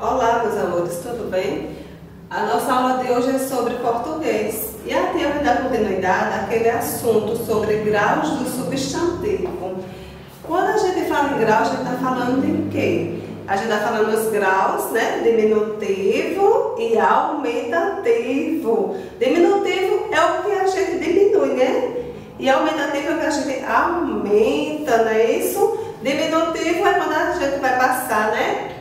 Olá, meus amores, tudo bem? A nossa aula de hoje é sobre português e a tia vai dar continuidade àquele assunto sobre graus do substantivo. Quando a gente fala em graus, a gente está falando em quê? A gente está falando os graus, né? Diminutivo e aumentativo. Diminutivo é o que a gente diminui, né? E aumentativo é o que a gente aumenta, não é isso? Diminutivo é quando a gente vai passar, né?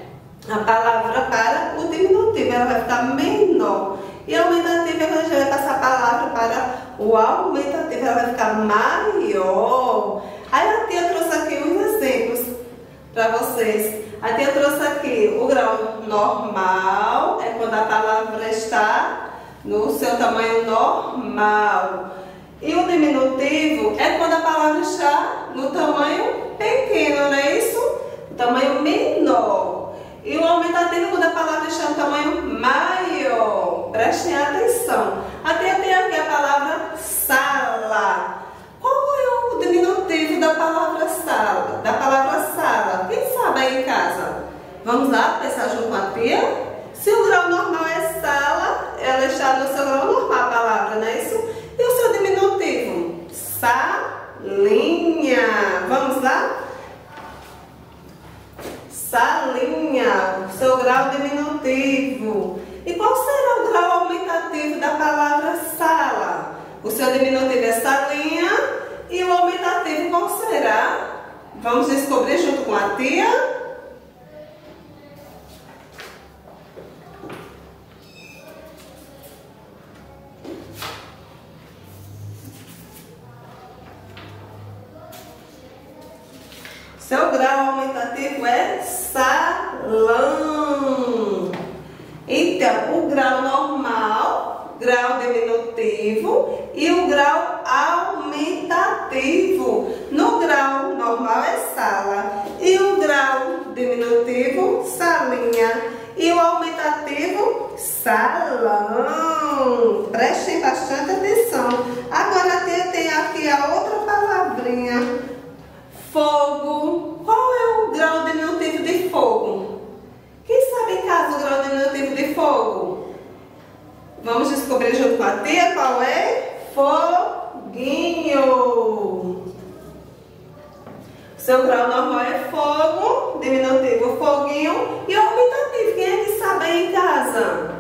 A palavra para o diminutivo, ela vai ficar menor. E aumentativo é quando a gente vai passar a palavra para o aumentativo, ela vai ficar maior. Aí a tia trouxe aqui uns exemplos para vocês. A tia trouxe aqui o grau normal, é quando a palavra está no seu tamanho normal. E o diminutivo é quando a palavra está no tamanho pequeno, não é isso? O tamanho menor. E o aumentativo é quando a palavra está no tamanho maior. Prestem atenção. Até tem aqui a palavra sala. Qual é o diminutivo da palavra sala? Da palavra sala. Quem sabe aí em casa? Vamos lá pensar junto com a tia? Se o grau normal é sala, ela está no seu grau normal a palavra, não é isso? E o seu diminutivo? Salinha. Vamos lá? Salinha, seu grau diminutivo. E qual será o grau aumentativo da palavra sala? O seu diminutivo é salinha e o aumentativo qual será? Vamos descobrir junto com a tia? Seu grau aumentativo é salão. Então, o grau normal, grau diminutivo e o grau aumentativo. No grau normal é sala e o grau diminutivo, salinha e o aumentativo, salão. Prestem bastante atenção. Agora tem aqui a outra palavrinha Fogo. Qual é o grau diminutivo de fogo? Quem sabe em casa o grau diminutivo de fogo? Vamos descobrir junto com a tia qual é? Foguinho. Seu grau normal é fogo, diminutivo foguinho e aumentativo. Quem é que sabe aí em casa?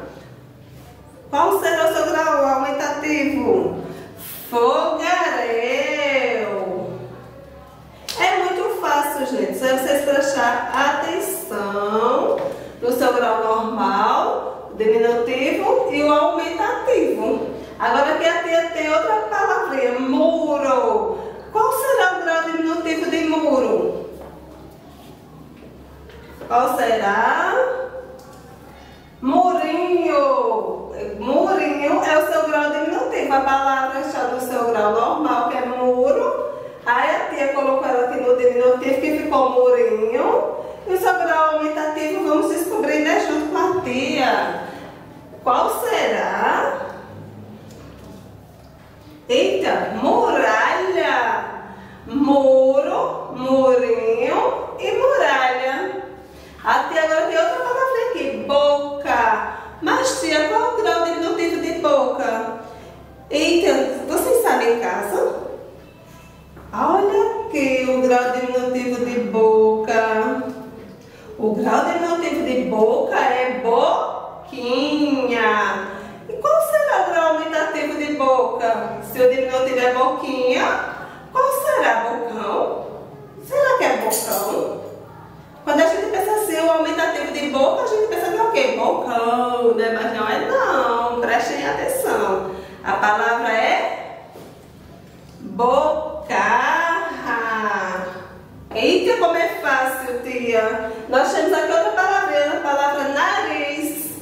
Qual será o seu grau aumentativo? Fogareiro. gente, só vocês prestar atenção no seu grau normal, diminutivo e o aumentativo. Agora aqui a tia tem outra palavrinha, muro. Qual será o grau diminutivo de muro? Qual será? Murinho. Murinho é o seu grau diminutivo. A palavra está no seu grau normal, que é muro. Aí a tia colocou ela aqui no diminutivo que ficou murinho. E o seu grau aumentativo vamos descobrir né, junto com a tia. Qual será? Eita, muralha. Muro, murinho. A tia agora tem outra palavra aqui, boca. Mas tia, qual o grau diminutivo de boca? Eita, vocês sabem em casa? Olha aqui o grau diminutivo de boca. O grau diminutivo de boca é boquinha. E qual será o grau aumentativo de boca? Se o diminutivo é boquinha, qual será bocão? Será que é bocão? Quando a gente aumentativo de boca, a gente pensa que é o quê? Bocão, né? Mas não é não. Prestem atenção. A palavra é boca. Eita, como é fácil, tia. Nós temos aqui outra palavra, a palavra nariz.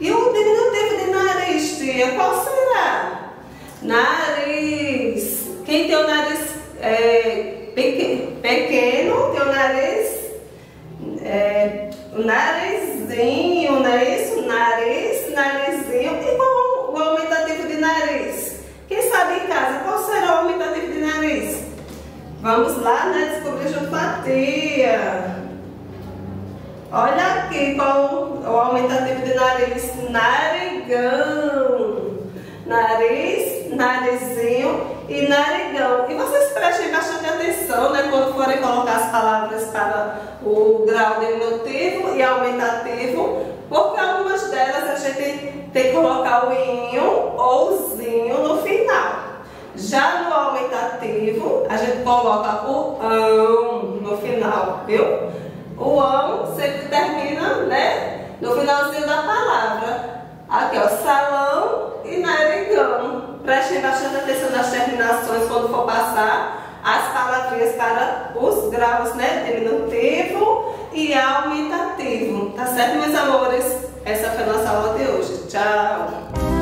E o diminutivo de nariz, tia, qual será? Nariz. Quem tem o nariz é, pequeno, pequeno, tem o nariz, narizinho, não é isso? Nariz, narizinho. E qual o aumentativo de nariz? Quem sabe em casa, qual será o aumentativo de nariz? Vamos lá, né? Descobrir junto com a tia. Olha aqui qual o aumentativo de nariz. Narigão. Nariz, narizinho e narigão. E atenção né, quando forem colocar as palavras para o grau diminutivo e aumentativo, porque algumas delas a gente tem que colocar o inho ou zinho no final. Já no aumentativo, a gente coloca o ão no final, viu? O ão sempre termina, né? No finalzinho da palavra. Aqui, ó, salão e narigão. Prestem bastante atenção nas terminações quando for passar as para os graus, né? Diminutivo e aumentativo. Tá certo, meus amores? Essa foi a nossa aula de hoje. Tchau!